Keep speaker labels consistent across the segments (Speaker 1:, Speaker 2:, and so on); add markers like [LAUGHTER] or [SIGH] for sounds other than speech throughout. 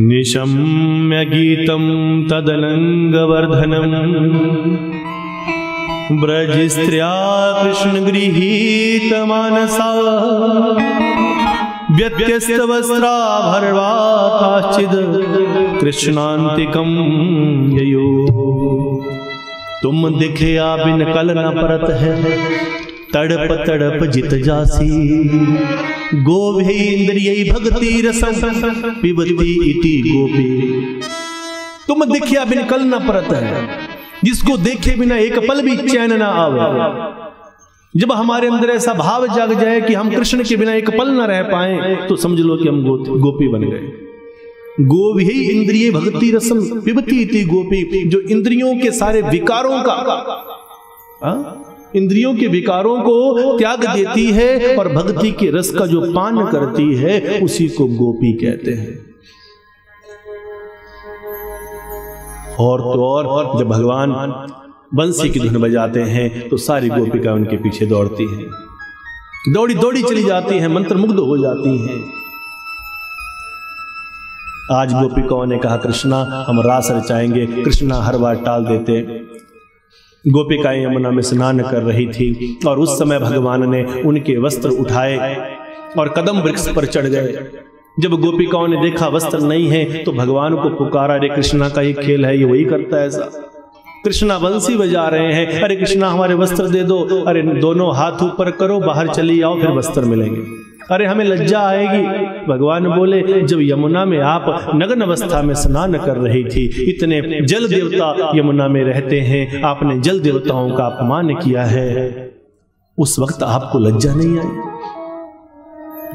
Speaker 1: निशम्य गीतं तदनङ्गवर्धनम् ब्रजस्त्र्या कृष्णगृहीतमानसा। व्यत्यस्तवस्त्राभर्वा काश्चिद् कृष्णान्तिकं ययो। तुम दिखया बिन कल न परत है। तड़प तड़प जित जासी। गोभे इंद्रिय भक्ति रसम, पिबती इति तुम दिखया बिन कल न परत है, जिसको देखे बिना एक पल भी चैन ना आवे। जब हमारे अंदर ऐसा भाव जाग जाए कि हम कृष्ण के बिना एक पल न रह पाए तो समझ लो कि हम गोपी बन गए। गोभी इंद्रिय भक्ति रसम, पिबती थी गोपी, जो इंद्रियों के सारे विकारों का आ? इंद्रियों के विकारों को त्याग देती है और भक्ति के रस का जो पान करती है, उसी को गोपी कहते हैं। और तो और, जब भगवान बंसी की धुन बजाते हैं तो सारी गोपिका उनके पीछे दौड़ती हैं। दौड़ी दौड़ी चली जाती हैं मंत्र मुग्ध हो जाती हैं। आज गोपिकाओं ने कहा, कृष्णा, हम रास रचाएँगे। कृष्णा हर बार टाल देते गोपिकाएँ यमुना में स्नान कर रही थी और उस समय भगवान ने उनके वस्त्र उठाए और कदम वृक्ष पर चढ़ गए। जब गोपिकाओं ने देखा वस्त्र नहीं है तो भगवान को पुकारा अरे कृष्णा का ही खेल है ये वही करता है ऐसा। कृष्णा बंसी बजा रहे हैं अरे कृष्णा हमारे वस्त्र दे दो। अरे दोनों हाथ ऊपर करो बाहर चली आओ फिर वस्त्र मिलेंगे। अरे हमें लज्जा आएगी। भगवान बोले, जब यमुना में आप नग्न अवस्था में स्नान कर रही थी, इतने जल देवता यमुना में रहते हैं, आपने जल देवताओं का अपमान किया है। उस वक्त आपको लज्जा नहीं आई?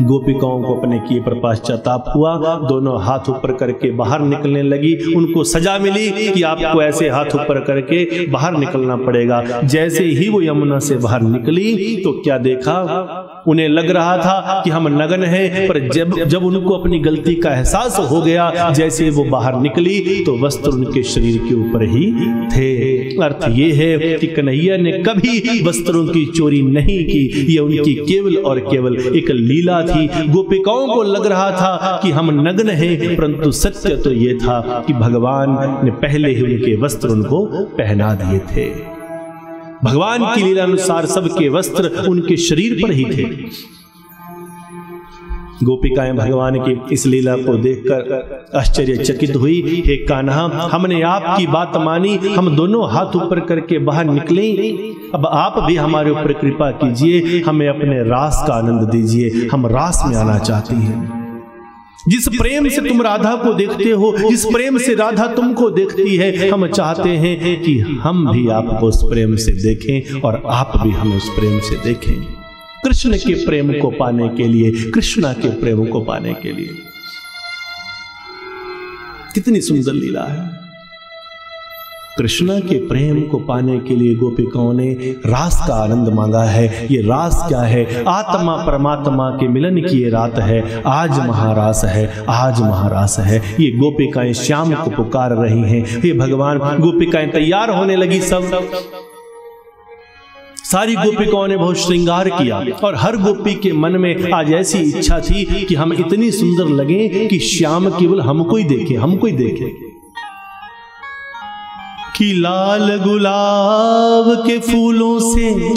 Speaker 1: गोपिकाओं को अपने किए पर पाश्चाताप हुआ, दोनों हाथ ऊपर करके बाहर निकलने लगी। उनको सजा मिली कि आपको ऐसे हाथ ऊपर करके बाहर निकलना पड़ेगा। जैसे ही वो यमुना से बाहर निकली तो क्या देखा? उन्हें लग रहा था कि हम नग्न हैं, पर जब जब उनको अपनी गलती का एहसास हो गया, जैसे वो बाहर निकली तो वस्त्र उनके शरीर के ऊपर ही थे। अर्थ ये है कि कन्हैया ने कभी वस्त्रों की चोरी नहीं की। ये उनकी केवल और केवल एक लीला थी। गोपिकाओं को लग रहा था कि हम नग्न हैं, परंतु सत्य तो ये था कि भगवान ने पहले ही उनके वस्त्र उनको पहना दिए थे। भगवान की लीला अनुसार सबके वस्त्र उनके शरीर पर ही थे। गोपिकाएँ भगवान की इस लीला को देखकर आश्चर्यचकित हुई। हे कान्हा, हमने आपकी बात मानी, हम दोनों हाथ ऊपर करके बाहर निकले। अब आप भी हमारे ऊपर कृपा कीजिए, हमें अपने रास का आनंद दीजिए, हम रास में आना चाहती हैं। जिस प्रेम से तुम राधा को देखते हो, जिस प्रेम से राधा तुमको देखती है, हम चाहते हैं कि हम भी आपको उस प्रेम से देखें और आप भी हमें उस प्रेम से देखें। कृष्ण के प्रेम को पाने के लिए, कृष्णा के प्रेम को पाने के लिए। कितनी सुंदर लीला है। कृष्णा के प्रेम को पाने के लिए गोपिकाओं ने रास का आनंद मांगा है। ये रास क्या है? आत्मा परमात्मा के मिलन की ये रात है। आज महारास है। आज महारास है। ये गोपिकाएँ श्याम को पुकार रही हैं। ये भगवान, गोपिकाएँ तैयार होने लगी सब। सारी गोपिकाओं ने बहुत श्रृंगार किया और हर गोपी के मन में आज ऐसी इच्छा थी कि हम इतनी सुंदर लगे कि श्याम केवल हमको ही देखे हमको ही देखे। कि लाल गुलाब के फूलों से,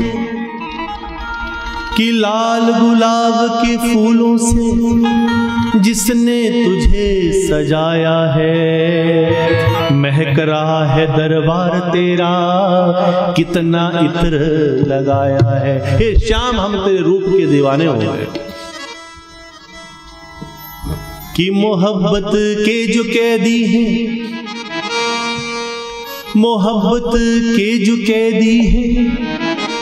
Speaker 1: कि लाल गुलाब के फूलों से जिसने तुझे सजाया है। महक रहा है दरबार तेरा, कितना इत्र लगाया है। हे श्याम, हम तेरे रूप के दीवाने हो गए। कि मोहब्बत के जो कैदी हैं मोहब्बत के जो कैदी हैं,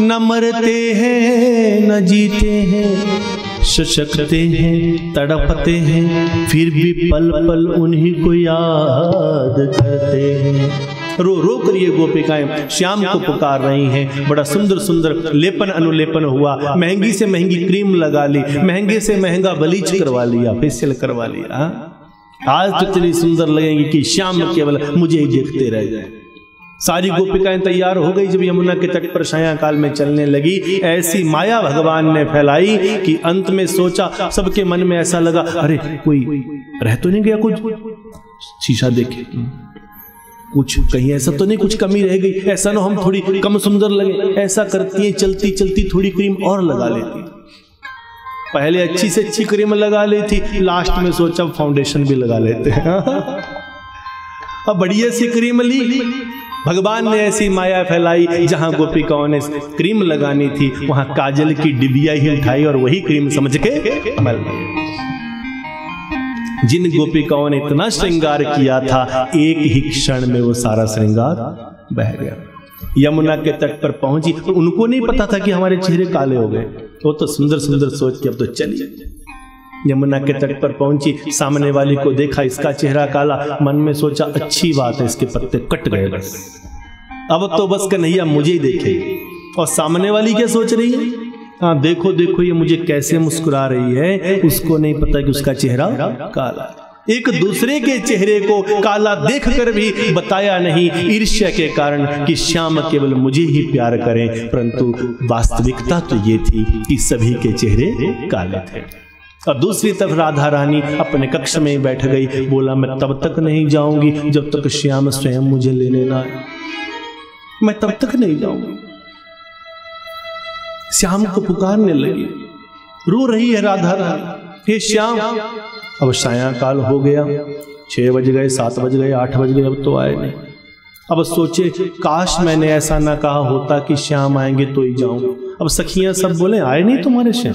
Speaker 1: न मरते हैं, न जीते हैं। सशकते हैं, तड़पते हैं, फिर भी पल पल उन्हीं को याद करते हैं। रो रो कर ये गोपिकाएँ, श्याम को पुकार रही हैं। बड़ा सुंदर सुंदर लेपन, अनुलेपन हुआ। महँगी से महँगी क्रीम लगा ली, महँगे से महँगा बलीच करवा लिया फेशियल करवा लिया। आज तो इतनी सुंदर लगेंगी कि श्याम केवल मुझे ही देखते रह जाए। सारी गोपिकाएँ तैयार हो गई जब यमुना के तट पर छाया काल में चलने लगी। ऐसी माया भगवान ने फैलाई कि अंत में सोचा, सबके मन में ऐसा लगा, अरे, कोई रह तो नहीं गया कुछ? शीशा देखे। कुछ कहीं ऐसा तो नहीं, कुछ कमी रह गई। ऐसा ना हम थोड़ी कम सुंदर लगे। ऐसा करती है चलती चलती थोड़ी क्रीम और लगा लेती पहले अच्छी से अच्छी क्रीम लगा ली थी लास्ट में सोचा फाउंडेशन भी लगा लेते हैं। [LAUGHS] अब बढ़िया सी क्रीम ली। भगवान ने ऐसी माया फैलाई जहाँ गोपिकाओं ने क्रीम लगानी थी, वहाँ काजल की डिबिया ही उठाई और वही क्रीम समझ के मल जिन गोपिकाओं ने इतना श्रृंगार किया था, एक ही क्षण में वो सारा श्रृंगार बह गया। यमुना के तट पर पहुँची, उनको नहीं पता था कि हमारे चेहरे काले हो गए। वो तो सुंदर सुंदर सोच के अब तो चलिए यमुना के तट पर पहुँची, सामने वाली को देखा, इसका चेहरा काला, मन में सोचा, अच्छी बात है, इसके पत्ते कट गए बस। अब तो बस कन्हैया मुझे ही देखे। और सामने वाली क्या सोच रही है? हाँ देखो देखो, ये मुझे कैसे मुस्कुरा रही है, उसको नहीं पता कि उसका चेहरा काला। एक दूसरे के चेहरे को काला देखकर भी बताया नहीं, ईर्ष्या के कारण कि श्याम केवल मुझे ही प्यार करें, परंतु वास्तविकता तो ये थी कि सभी के चेहरे काले थे। और दूसरी तरफ़ राधा रानी अपने कक्ष में बैठ गई। बोला, मैं तब तक नहीं जाऊँगी जब तक श्याम स्वयं मुझे लेने ना आए। मैं तब तक नहीं जाऊँगी। श्याम को पुकारने लगी। रो रही है राधा रानी। हे श्याम, अब सायाकाल हो गया। छह बज गए, सात बज गए, आठ बज गए, अब तो आए नहीं। अब सोचे, काश मैंने ऐसा ना कहा होता कि श्याम आएँगे तो ही जाऊँ अब सखियाँ सब बोले, आए नहीं तुम्हारे श्याम?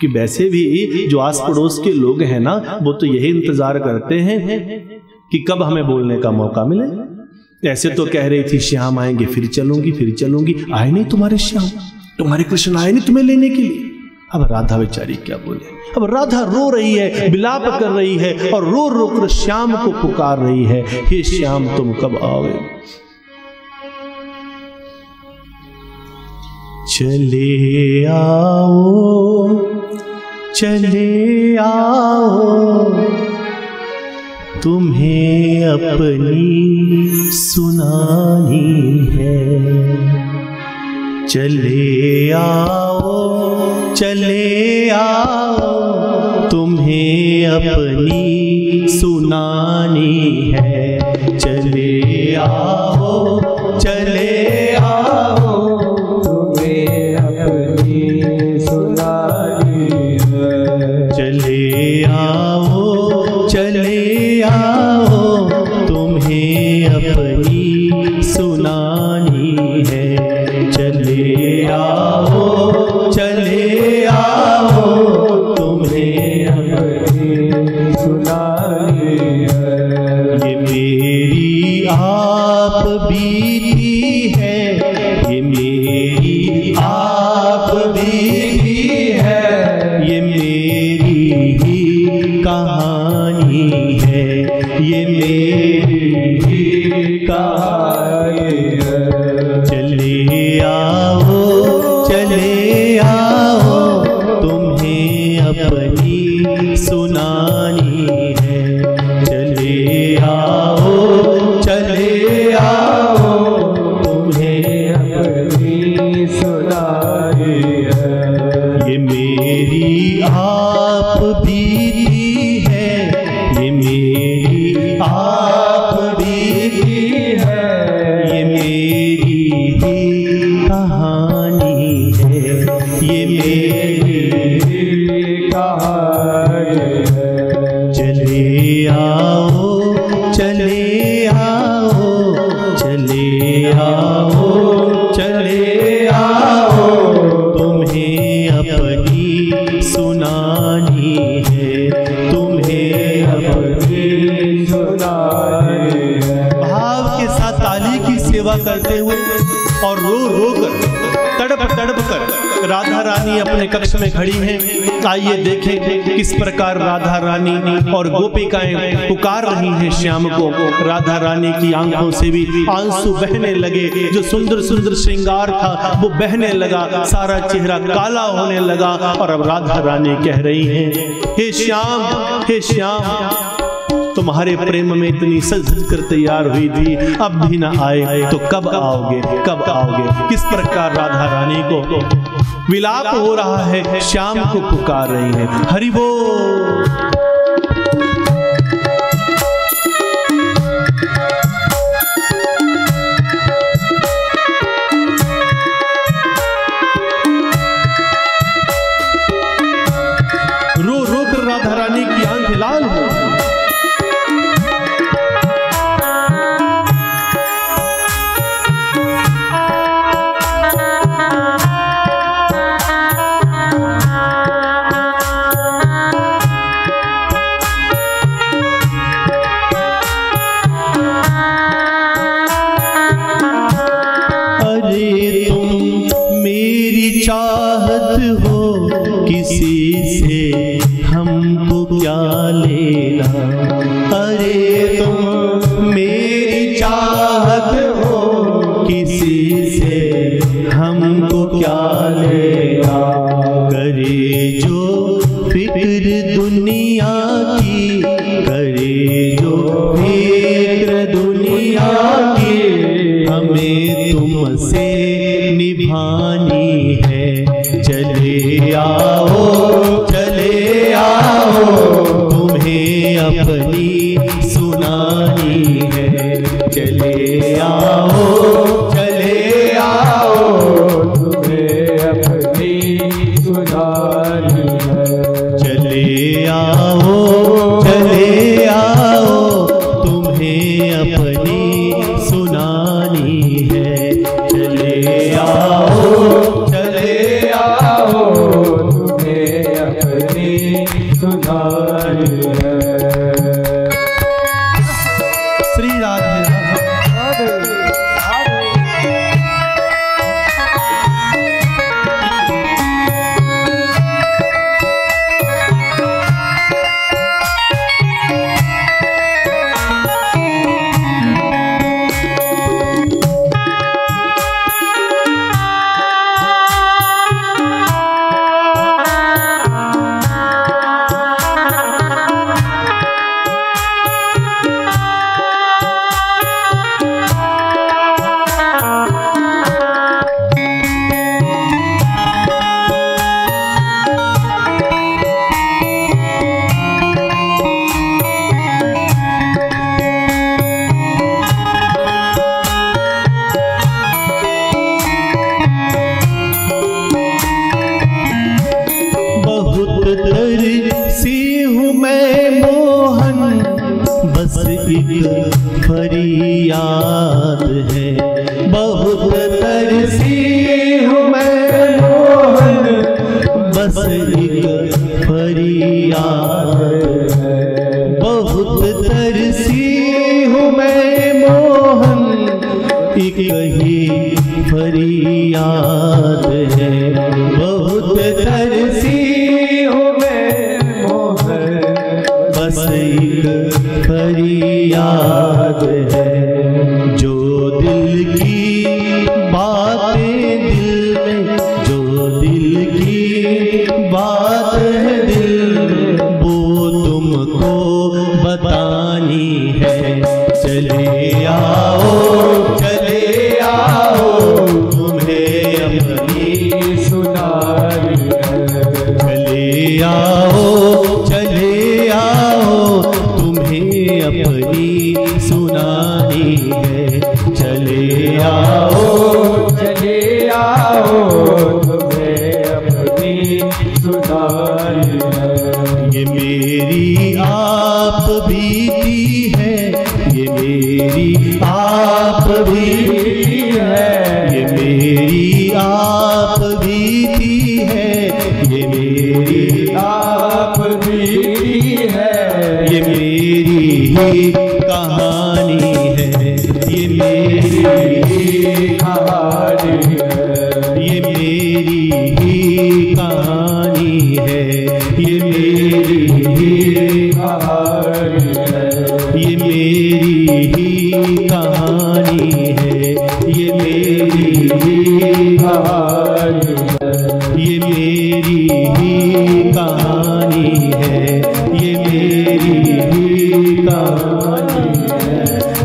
Speaker 1: कि वैसे भी जो आस पड़ोस के लोग हैं ना, वो तो यही इंतज़ार करते हैं कि कब हमें बोलने का मौका मिले। ऐसे तो कह रही थी, श्याम आएँगे, फिर चलूँगी फिर चलूँगी। आए नहीं तुम्हारे श्याम। तुम्हारे कृष्ण आए नहीं तुम्हें लेने के लिए। अब राधा बेचारी क्या बोले? अब राधा रो रही है बिलाप कर रही है और रो रो कर श्याम को पुकार रही है। हे श्याम, तुम कब आओगे? चले आओ चले आओ। तुम्हें अपनी सुनानी है। चले आओ चले आओ। तुम्हें अपनी सुनानी है। चले आओ, चले मेरी कहानी है। ये मेरी राधा रानी अपने कक्ष में खड़ी हैं। आइए देखें किस प्रकार राधा रानी और गोपिकाएँ पुकार रही हैं श्याम को। राधा रानी की आँखों से भी आँसू बहने लगे। जो सुंदर सुंदर श्रृंगार था, वो बहने लगा। सारा चेहरा काला होने लगा और अब राधा रानी कह रही हैं, हे श्याम हे श्याम, तुम्हारे प्रेम में इतनी सज कर तैयार हुई थी। अब भी ना आए तो कब आओगे? कब आओगे? किस प्रकार राधा रानी को विलाप हो रहा है श्याम को पुकार रही है। हरि बोल।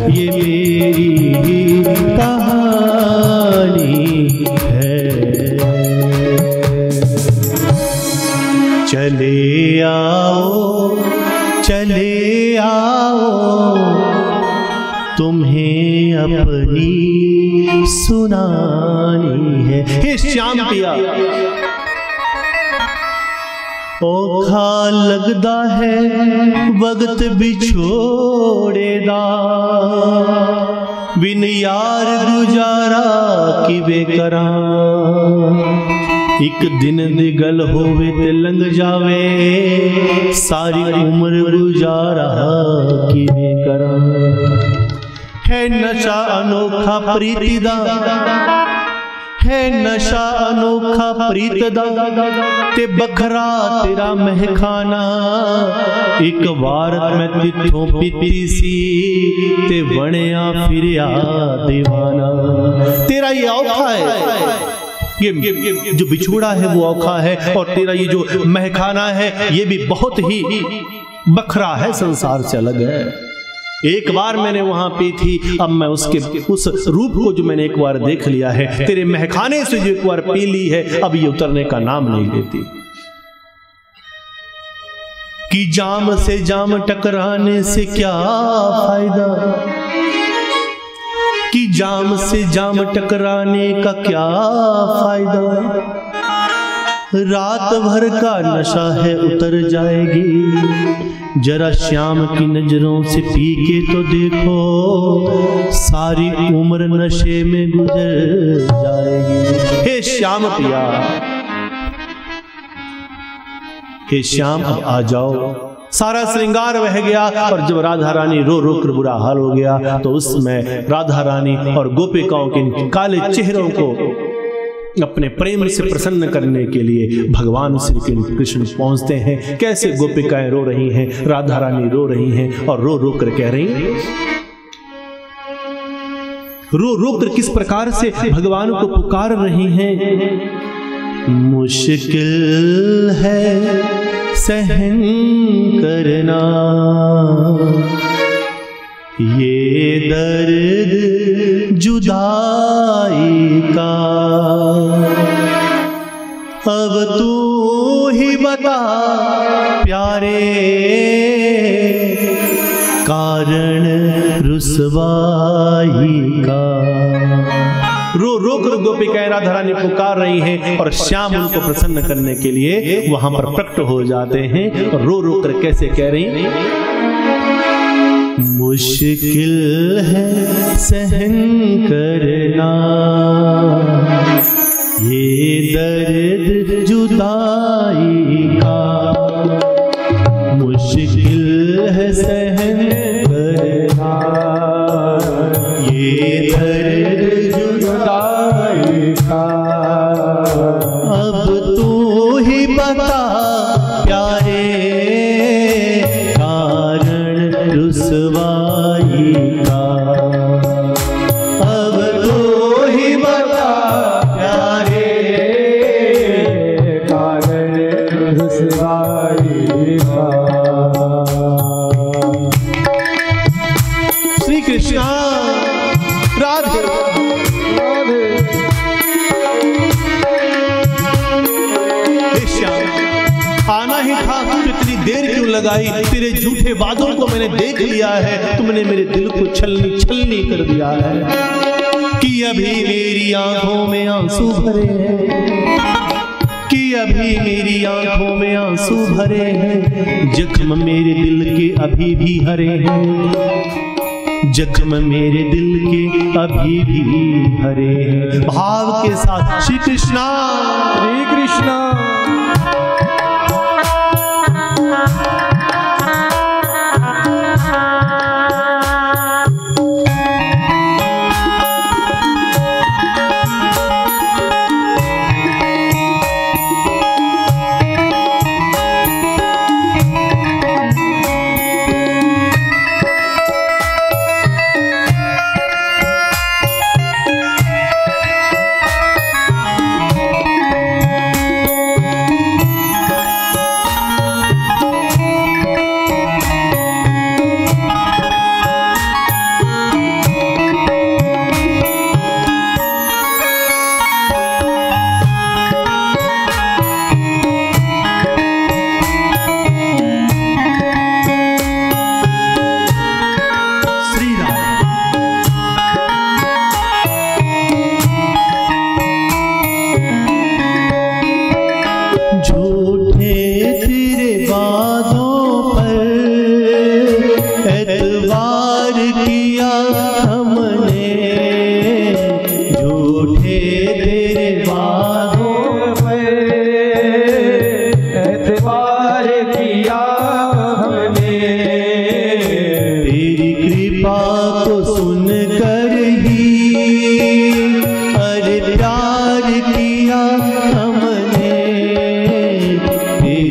Speaker 1: ये मेरी कहानी है। चले आओ चले आओ, तुम्हें अपनी सुनानी है। हे श्याम पिया औखा लगता है, वक्त बिछोड़े दा बिन यार गुजारा कि वे करा एक दिन दी गल होवे ते लंग जावे, सारी उम्र गुजारा कि वे करा है नशा अनोखा प्रीति दा है नशा अनोखा प्रीत दा, ते बखरा तेरा महखाना। एक वार मैं तिथों पीती सी, ते बनया फिरिया दीवाना। तेरा ये औखा है। ये जो बिछोड़ा है, वो औखा है, और तेरा ये जो महखाना है, ये भी बहुत ही बखरा है, संसार से अलग है। एक बार मैंने वहाँ पी थी, अब मैं उसके उस रूप को जो मैंने एक बार देख लिया है, तेरे महखाने से जो एक बार पी ली है, अब ये उतरने का नाम नहीं लेती। कि जाम से जाम टकराने से क्या फ़ायदा? कि जाम से जाम टकराने का क्या फ़ायदा? रात भर का नशा है उतर जाएगी। जरा श्याम की नज़रों से पी के तो देखो, सारी उम्र नशे में गुजर जाएगी। हे श्याम पिया, हे श्याम, अब आ जाओ। सारा श्रृंगार बह गया और जब राधा रानी रो रो कर बुरा हाल हो गया तो उसमें राधा रानी और गोपिकाओं के काले चेहरों को अपने प्रेम से प्रसन्न करने के लिए भगवान श्री कृष्ण पहुँचते हैं। कैसे गोपिकाएँ रो रही हैं? राधा रानी रो रही हैं और रो रो कर कह रही रो रो कर किस प्रकार से भगवान को पुकार रही हैं? मुश्किल है सहन करना। ये दर्द जुदाई का। अब तू ही बता, प्यारे कारण रुसवाई का। रो रो कर गोपिकाएँ राधा रानी पुकार रही हैं और श्याम उनको प्रसन्न करने के लिए वहाँ पर प्रकट हो जाते हैं। और रो रो कर कैसे कह रही मुश्किल है सहन करना। ये दर्द जुदाई का। मुश्किल है सहन करना। ये दर्द छलनी छलनी कर दिया है कि अभी मेरी आँखों में आँसू भरे हैं। कि अभी मेरी आँखों में आँसू भरे हैं। जख्म मेरे दिल के अभी भी हरे हैं। जख्म मेरे दिल के अभी भी हरे हैं। भाव के साथ श्री कृष्णा।
Speaker 2: श्री कृष्णा।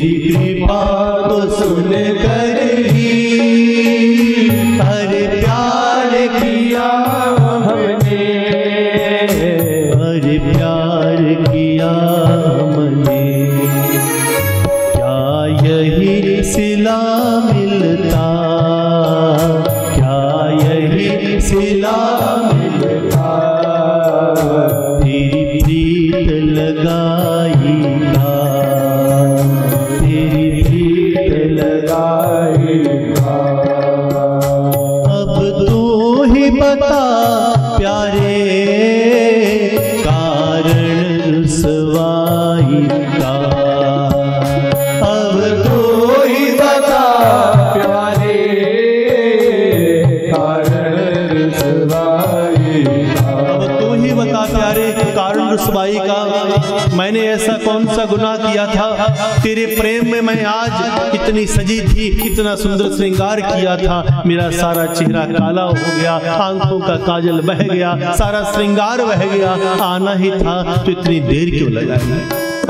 Speaker 1: Deep. इतनी सजी थी इतना सुंदर श्रृंगार किया था। मेरा सारा चेहरा काला हो गया, आँखों का काजल बह गया, सारा श्रृंगार बह गया। आना ही था तो इतनी देर क्यों लगाई?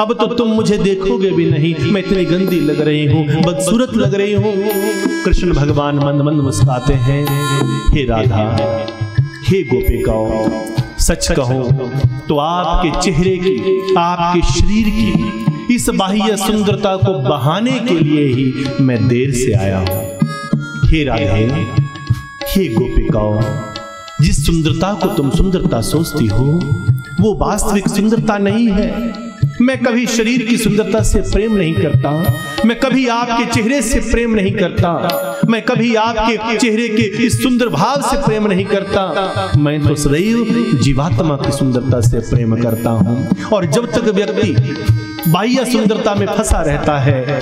Speaker 1: अब तो तुम मुझे देखोगे भी नहीं, मैं इतनी गंदी लग रही हूँ, बदसूरत लग रही हूँ। कृष्ण भगवान मंद मंद मुस्काते हैं, हे राधा, हे गोपिकाओं, सच कहो तो आपके चेहरे की, आपके शरीर की इस बाह्य सुंदरता को बहाने के लिए ही मैं देर से आया हूँ। हे राधे, हे गोपिकाओं जिस सुंदरता को तुम सुंदरता सोचती हो, वो वास्तविक सुंदरता नहीं है। मैं कभी शरीर की सुंदरता से प्रेम नहीं करता। मैं कभी आपके चेहरे से प्रेम नहीं करता। मैं कभी आपके चेहरे के इस सुंदर भाव से प्रेम नहीं करता। मैं तो सदैव जीवात्मा की सुंदरता से प्रेम करता हूँ। और जब तक व्यक्ति बाह्य सुंदरता में फंसा रहता है।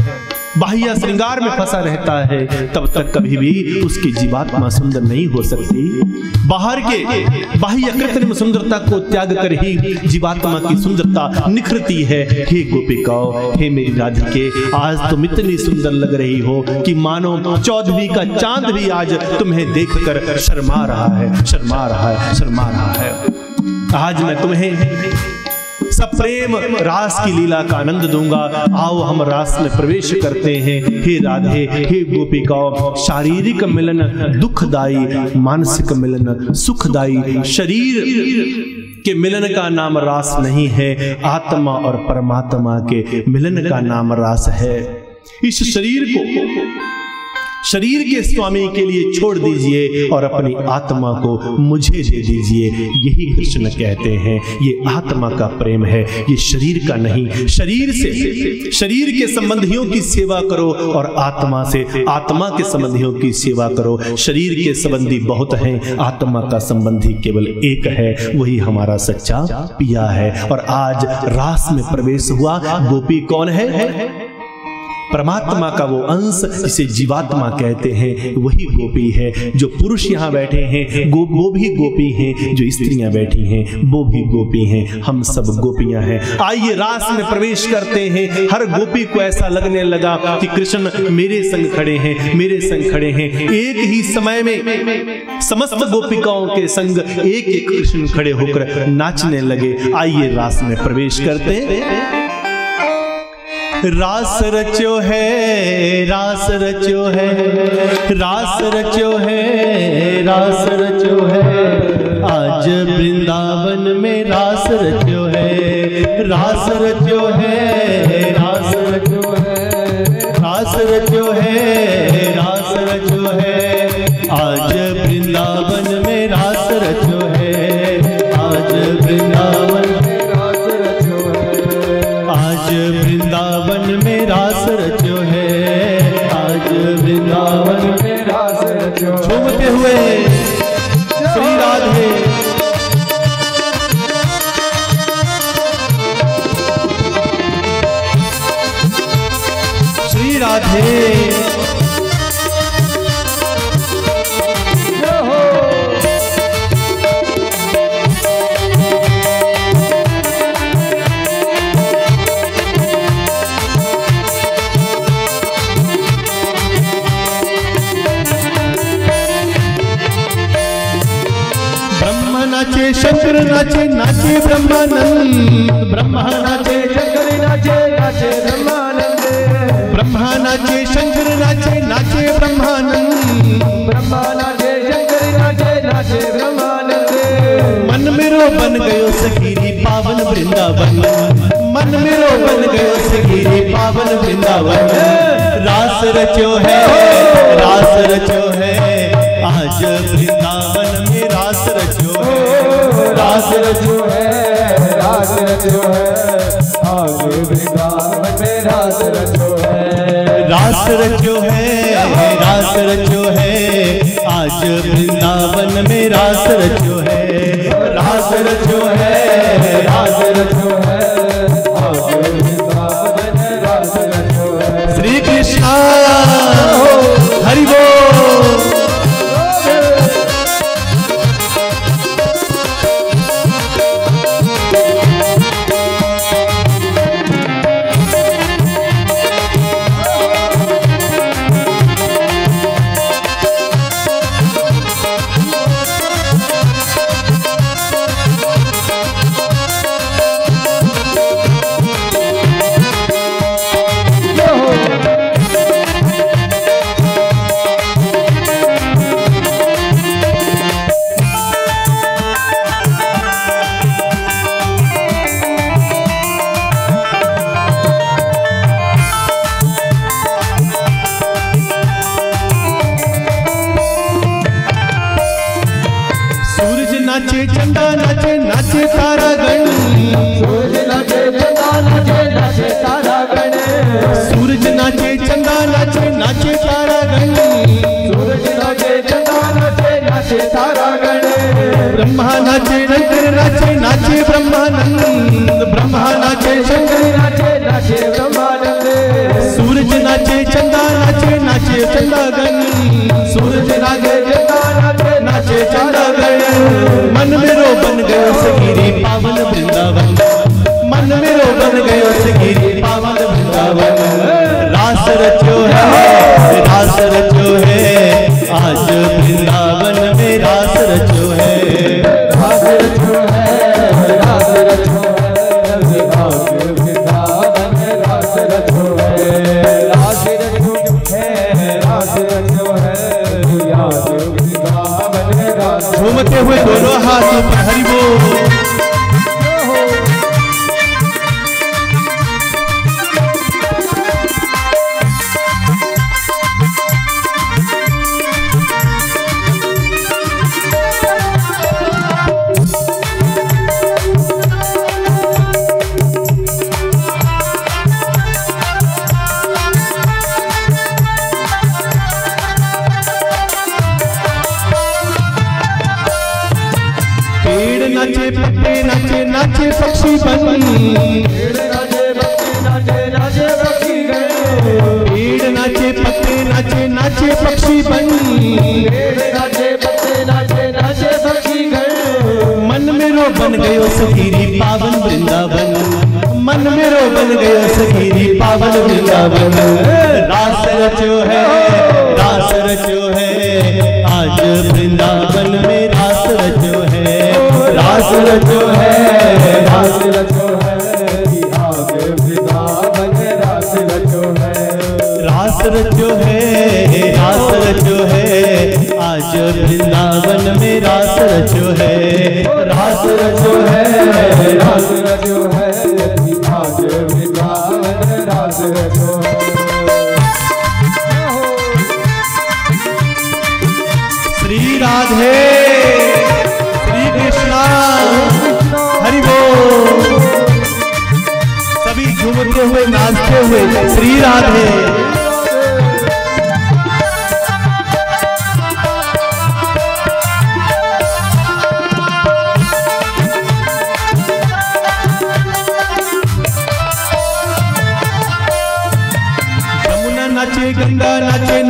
Speaker 1: बाह्य श्रृंगार में फंसा रहता है। तब तक कभी भी उसकी जीवात्मा सुंदर नहीं हो सकती। बाहर के बाह्य कृत्रिम सुंदरता को त्याग कर ही जीवात्मा की सुंदरता निखरती है। हे गोपिकाओ, हे मेरी राधिके, आज तुम इतनी सुंदर लग रही हो कि मानो चौधरी का चाँद भी आज तुम्हें देखकर शर्मा रहा है, शर्मा रहा है, शर्मा रहा है। आज मैं तुम्हें सब प्रेम रास की लीला का आनंद दूँगा। आओ हम रास में प्रवेश करते हैं। हे राधे, हे गोपिकाओं शारीरिक मिलन दुखदाई मानसिक मिलन सुखदाई शरीर के मिलन का नाम रास नहीं है। आत्मा और परमात्मा के मिलन का नाम रास है। इस शरीर को शरीर के स्वामी के लिए छोड़ दीजिए और अपनी आत्मा को मुझे दे दीजिए। यही कृष्ण कहते हैं, ये आत्मा का प्रेम है, ये शरीर का नहीं, शरीर से, शरीर के संबंधियों की सेवा करो और आत्मा से, आत्मा के संबंधियों की सेवा करो। शरीर के संबंधी बहुत हैं, आत्मा का संबंधी केवल एक है, वही हमारा सच्चा पिया है। और आज रास में प्रवेश हुआ, गोपी कौन है? परमात्मा का वो अंश जिसे जीवात्मा कहते हैं, वही गोपी है, जो पुरुष यहाँ बैठे हैं, गो, वो भी गोपी हैं, जो स्त्रियाँ बैठी हैं, वो भी गोपी हैं, हम सब गोपियाँ हैं। आइए रास में प्रवेश करते हैं, हर गोपी को ऐसा लगने लगा कि कृष्ण मेरे संग खड़े हैं, मेरे संग खड़े हैं। एक ही समय में समस्त गोपिकाओं के संग एक एक कृष्ण खड़े होकर नाचने लगे। आइए रास में प्रवेश करते हैं। रास रचो है, रास रचो है, रास रचो है, रास रचो है। आज वृंदावन में रास रचो है, रास रचो राधे ब्रह्मा नाचे शंकर नाचे नाचे ब्रह्मानंद। गयो सखीरी पावन वृंदावन। मन मेरो बन गयो सखीरी पावन वृंदावन। रास रचो है, रास रचो है। आज वृंदावन में रास रचो है।
Speaker 2: रास रचो है, रास रचो है। आगे वृंदावन में रास रचो है।
Speaker 1: रास रचो है, रास रचो है। आज वृंदावन में रास रचो है। रास रचो है
Speaker 2: रास रचो है है।
Speaker 1: श्री कृष्ण हरि रास रास रचो है रास रचो है
Speaker 2: आगे वृंदावन रास रचो
Speaker 1: श्री राधे, श्री कृष्णा, हरि बोल। सभी झूमते हुए, नाचते हुए, श्री राधे।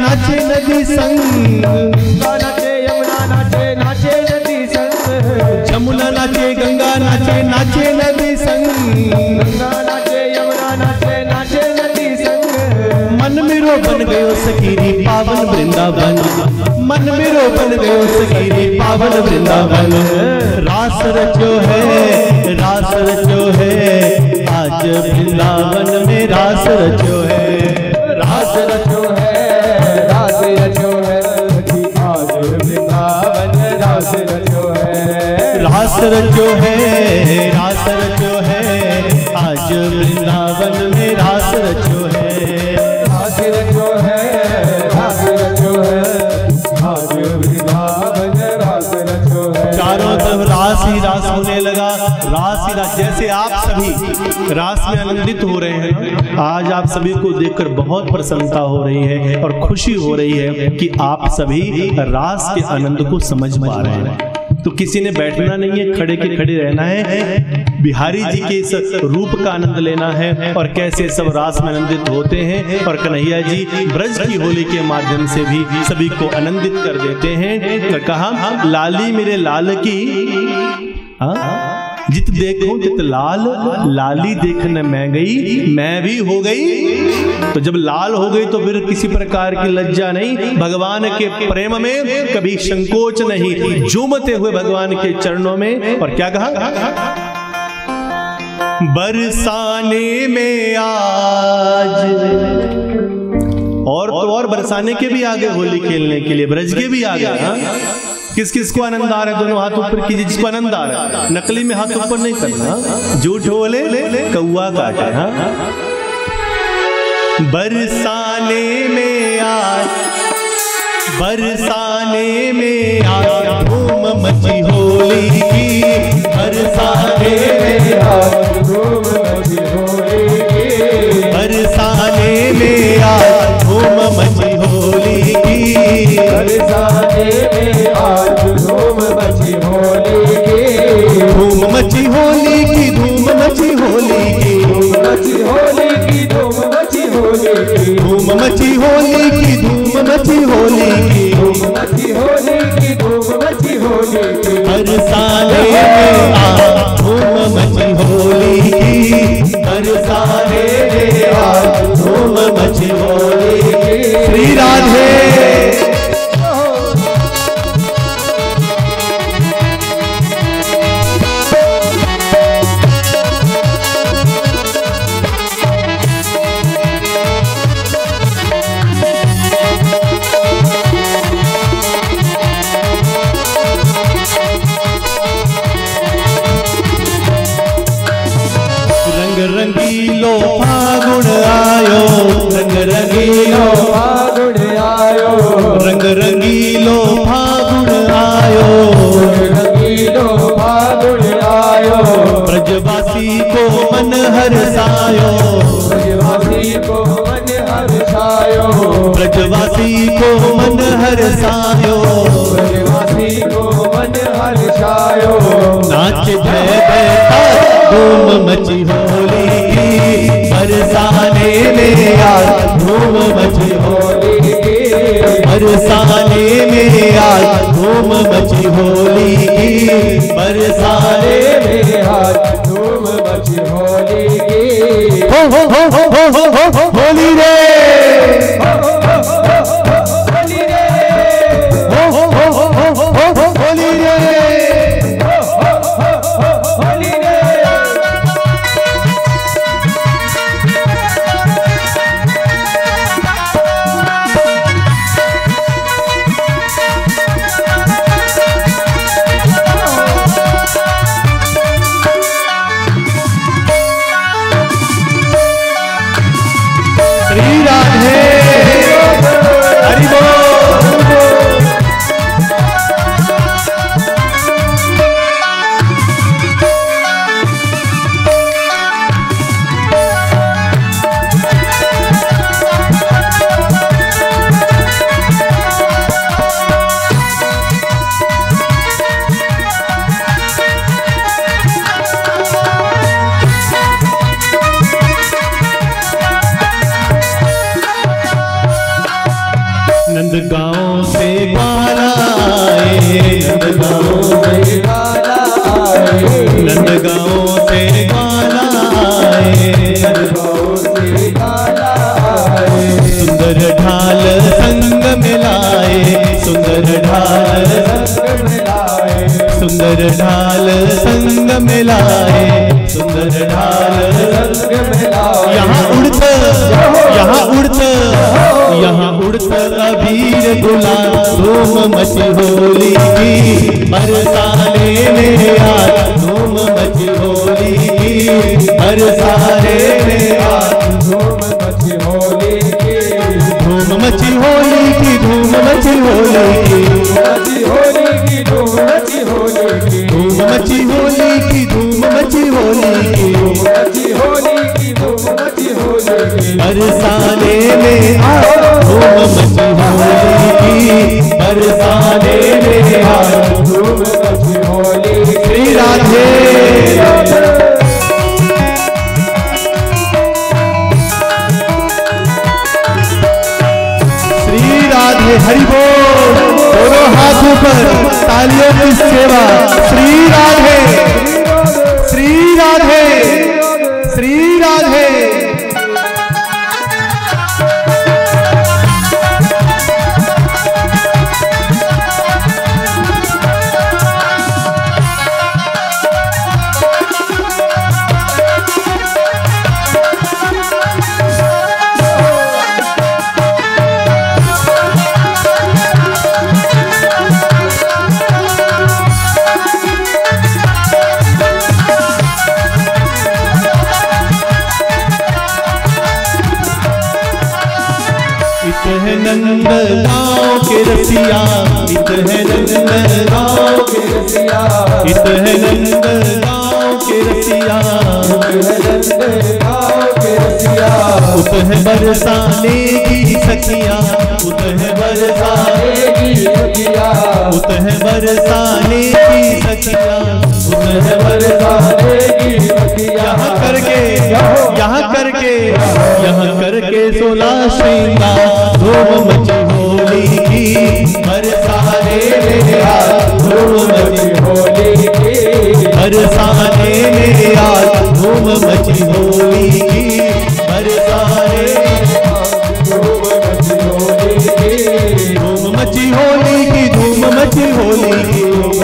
Speaker 1: नाचे नदी संग।
Speaker 2: नाचे यमुना नाचे नाचे नदी संग।
Speaker 1: यमुना नाचे गंगा नाचे नाचे नदी संग।
Speaker 2: गंगा नाचे यमुना नाचे नाचे नदी संग।
Speaker 1: मन मेरो बन गयो सखीरी पावन वृंदावन। मन मेरो बन गयो सखीरी पावन वृंदावन। रास रचो है रास रचो है। आज वृंदावन में रास रचो है।
Speaker 2: रास रचो रास रचो है रास रचो है
Speaker 1: आज वृंदावन में रास रचो है।
Speaker 2: रास रचो है रास रचो है आज वृंदावन रास रचो है।
Speaker 1: चारों तरफ़ रास ही रास होने लगा। रास ही रास जैसे आप सभी रास में आनंदित हो रहे हैं आज आप सभी को देखकर बहुत प्रसन्नता हो रही है और खुशी हो रही है कि आप सभी रास के आनंद को समझ पा रहे हैं। तो किसी ने बैठना नहीं है, खड़े के खड़े रहना है बिहारी जी के इस रूप का आनंद लेना है और कैसे सब रास में आनंदित होते हैं और कन्हैया जी ब्रज की होली के माध्यम से भी सभी को आनंदित कर देते हैं और कहा, लाली मेरे लाल की हाँ? जित देखो, जित लाल, लाली देखने मैं गई, मैं भी हो गई। तो जब लाल हो गई तो फिर किसी प्रकार की लज्जा नहीं। भगवान के प्रेम में कभी संकोच नहीं। झूमते हुए भगवान के चरणों में। और क्या कहा? बरसाने में आज। और तो और बरसाने के भी आगे होली खेलने के लिए, ब्रज के भी आगे हाँ? किस किस को आनंद आ रहा है? दोनों हाथ ऊपर कीजिए, जिसको आनंद आ रहा है। नकली में हाथ ऊपर नहीं करना। झूठ बोले कौआ काटे हाँ? बरसाने में आज बरसाने में आज धूम मची होली की बरसाने में बरसाने में आज धूम मची होली की
Speaker 2: बरसाने में धूम मची होली की
Speaker 1: बरसाने ढाल सुंदर ढाल
Speaker 2: संग मिलाए,
Speaker 1: सुंदर ढाल संग मिलाए यहाँ उड़त यहाँ उड़त यहाँ उड़त अबीर गुलाल, धूम मची होली की बरसाने में आज धूम मची होली की बरसाने में आज
Speaker 2: धूम मची होली की,
Speaker 1: धूम मची होली धूम मची होली की
Speaker 2: मची होली की धूम मची होली की
Speaker 1: धूम मची होली की धूम मची होली की
Speaker 2: की धूम
Speaker 1: बरसाने में आ धूम मची होली की बरसाने में आ
Speaker 2: धूम मची होली
Speaker 1: श्री राधे हरि बोल दोनों हाथों पर तालियों की सेवा। श्री राधे। श्री राधे। रसिया इत है नंद गाँव के
Speaker 2: रसिया।
Speaker 1: इत है नंद गाँव के रसिया। उत है बरसाने की सखिया। उत है बरसाने
Speaker 2: की सखिया।
Speaker 1: उत है बरसाने की सखिया। उत है बरसाने
Speaker 2: की सखिया।
Speaker 1: यहाँ करके यहाँ करके यहाँ करके सोला श्रृंगार। धूम मची होली की बरसाने में आज धूम मची
Speaker 2: होली की।
Speaker 1: बरसाने में आज धूम मची होली की बरसाने
Speaker 2: धूम मची होली की।
Speaker 1: धूम मची होली की धूम मची होली की,
Speaker 2: धूम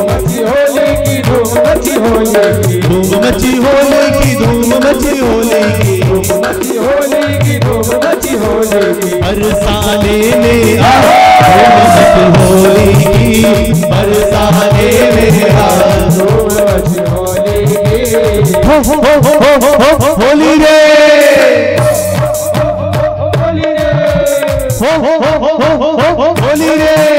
Speaker 2: मची होली की।
Speaker 1: धूम मची होली की, धूम मची होली की।
Speaker 2: होली की। हर
Speaker 1: साले में होली की। हर
Speaker 2: साले में होली की।
Speaker 1: हो हो हो हो हो हो होली रे।
Speaker 2: होली रे।
Speaker 1: हो हो हो हो हो होली रे।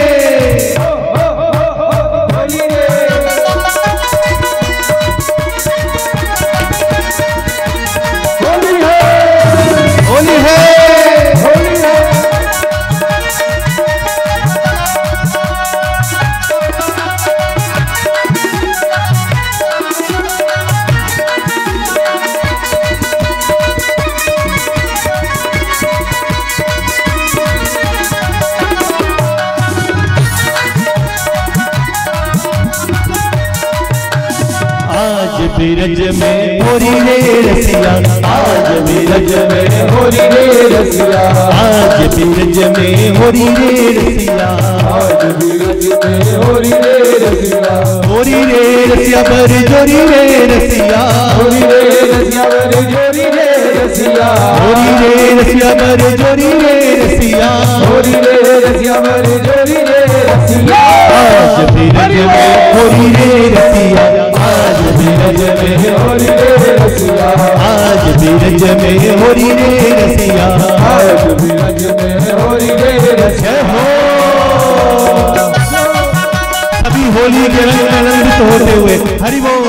Speaker 1: बिरज में होरी रे रसिया। आज बिरज में
Speaker 2: होली रे रसिया।
Speaker 1: आज बिरज में होरी रे रसिया।
Speaker 2: आज बीरज में होली रे रसिया।
Speaker 1: होरी रे रसिया जोरी रे रसिया।
Speaker 2: होली रे रसिया जोरी रे रसिया।
Speaker 1: होरी रे रसिया जोरी रे रसिया।
Speaker 2: होली रे रसिया बड़ी जोरी रे रसिया।
Speaker 1: आज में होरी रे रसिया। आज बिरज में
Speaker 2: होली रे रसिया।
Speaker 1: आज में होरी रे रसिया।
Speaker 2: आज में होली रे रसिया।
Speaker 1: हो। होली के रंग में रंजित होते हुए हरि बोल।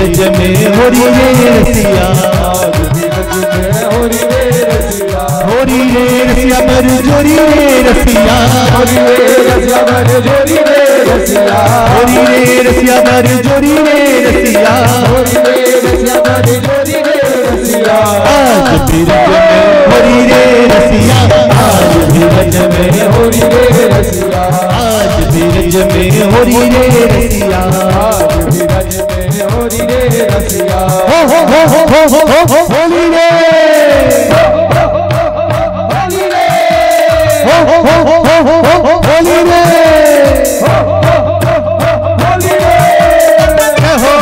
Speaker 1: बिरज में होरी रे रसिया
Speaker 2: होरी रे रसिया
Speaker 1: होरी रे बर जोरी रे रसिया
Speaker 2: होरी रे रसिया बर जोरी रे रसिया
Speaker 1: होरी रे रसिया बर जोरी रे रसिया
Speaker 2: होरी रे रसिया बर जोरी रे रसिया
Speaker 1: आज बिरज में होरी रे रसिया आज बिरज में
Speaker 2: होरी रे रसिया
Speaker 1: आज बिरज में होरी रे रसिया
Speaker 2: आज बीरज में होरी रे रसिया
Speaker 1: हो हो हो हो हो हो हो हो होली रे
Speaker 2: होली
Speaker 1: हो हो हो हो हो हो हो हो होली रे
Speaker 2: होली
Speaker 1: हो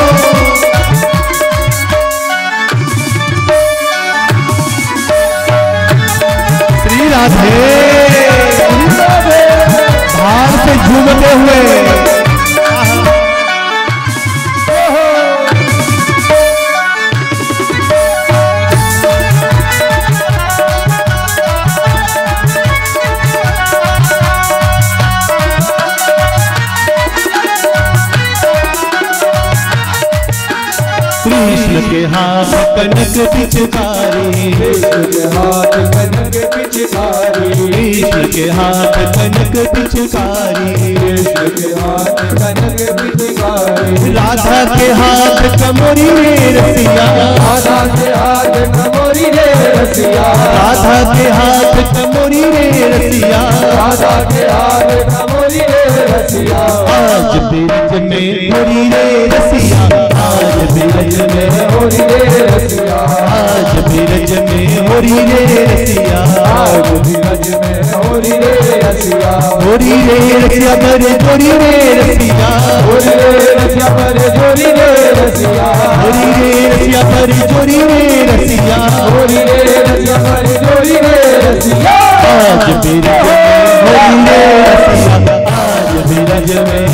Speaker 1: हाथ कनक पिचकारी।
Speaker 2: के हाथ कनक पिचकारी।
Speaker 1: राधा के हाथ कमोरी रे रसिया।
Speaker 2: राधा के हाथ कमोरी रे रसिया।
Speaker 1: राधा के हाथ कमोरी रे रसिया
Speaker 2: राधा के हाथ कमोरी रसिया
Speaker 1: आज में होरी रे रसिया आज बिरज में
Speaker 2: होरी रे रसिया
Speaker 1: आज बिरज में होरी रे रसिया
Speaker 2: आज में होरी रे रसिया
Speaker 1: होरी रे रसिया रे रसिया
Speaker 2: होरी रे रसिया रे रसिया
Speaker 1: होरी रे रसिया रे रसिया
Speaker 2: होरी रे रसिया
Speaker 1: आज भी रज में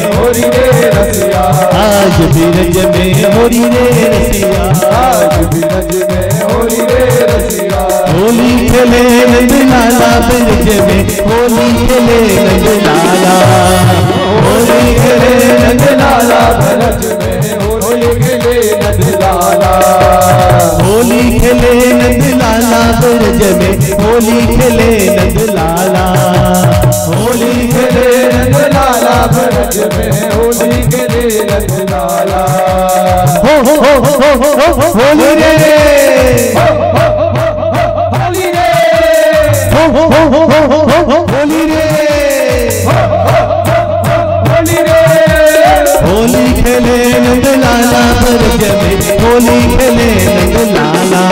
Speaker 1: रसिया आज भी रज में होली रे
Speaker 2: आज में
Speaker 1: होली आज खेले नंदलाला ब्रज में होली खेले होली खेले
Speaker 2: खेले
Speaker 1: होली खेले नंदलाला ब्रज में होली खेले नंदलाला होली
Speaker 2: खेले नंदलाला ब्रज में होली खेले नंदलाला
Speaker 1: हो हो हो हो हो हो होली रे हो हो हो हो हो हो हो होली खेले नंद लाला।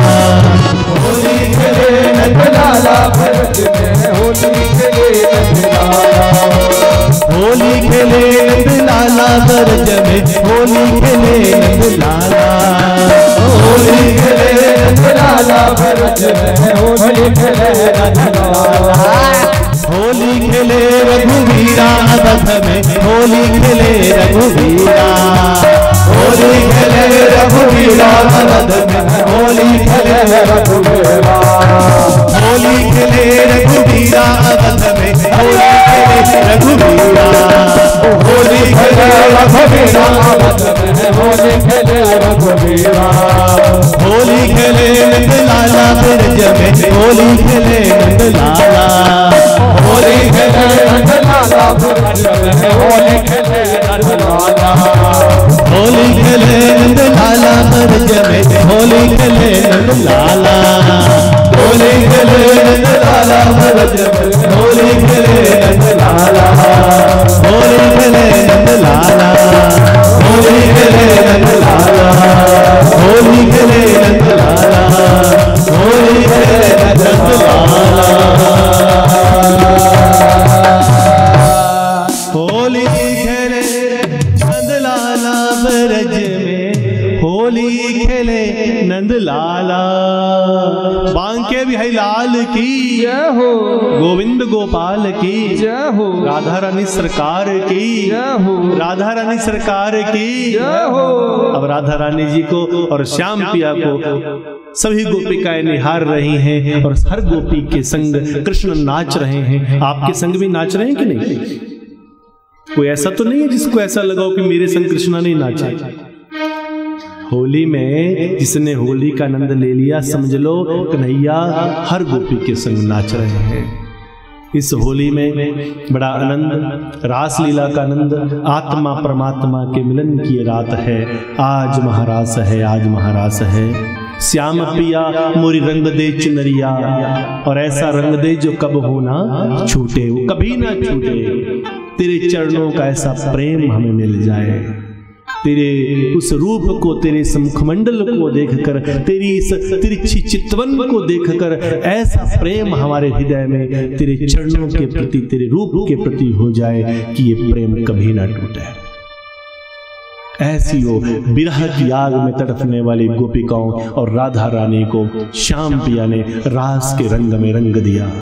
Speaker 1: होली खेले नंद लाला
Speaker 2: भरत में होली खेले नंद लाला।
Speaker 1: होली खेले नंद लाला ब्रज में होली खेले नंद लाला। होली खेले
Speaker 2: नंद लाला भरत में होली खेले नंद लाला।
Speaker 1: होली खेले रघुवीरा अवध में होली खेले रघुवीरा। होली खेले रघुवीरा अवध में होली खेले
Speaker 2: रघुवीरा,
Speaker 1: होली खेले रघुवीरा अवध में होली खेले रघुवीरा, होली खेले
Speaker 2: रघुवीरा अवध में होली खेले
Speaker 1: लाला ब्रज में होली खेले लाला।
Speaker 2: होली खेले लाला होली खेले लाला।
Speaker 1: होली खेले लाला होली खेले लाला। होली गले लाला भरत होली गले लाला। होली गले लाला। होली गले लाला। होली गले लाला। होली गले लाला। लाल की।
Speaker 2: जय हो।
Speaker 1: गोविंद गोपाल की।
Speaker 2: जय हो।
Speaker 1: राधा रानी सरकार की।
Speaker 2: जय हो।
Speaker 1: राधा रानी सरकार की।
Speaker 2: जय हो।
Speaker 1: अब राधा रानी जी को और श्याम पिया को सभी गोपिकाएँ निहार रही हैं और हर गोपी के संग कृष्ण नाच रहे हैं। आपके संग भी नाच रहे हैं कि नहीं? कोई ऐसा तो नहीं है जिसको ऐसा लगाओ कि मेरे संग कृष्णा नहीं नाचे? होली में जिसने होली का आनंद ले लिया, समझ लो कन्हैया, हर गोपी के संग नाच रहे हैं। इस होली में बड़ा आनंद रास लीला का आनंद, आत्मा परमात्मा के मिलन की रात है। आज महारास है, आज महारास है। श्याम पिया, मोरी रंग दे चुनरिया, और ऐसा रंग दे जो कब हो ना छूटे, वो कभी ना छूटे। तेरे चरणों का ऐसा प्रेम हमें मिल जाए। तेरे उस रूप को, तेरे इस मुखमंडल को देखकर, तेरी इस तिरछी चितवन को देखकर, ऐसा प्रेम हमारे हृदय में तेरे चरणों के प्रति, तेरे रूप के प्रति हो जाए कि ये प्रेम कभी ना टूटे। ऐसी हो विरह की आग में तड़पने वाली गोपिकाओं और राधा रानी को श्याम पिया ने रास के रंग में रंग दिया।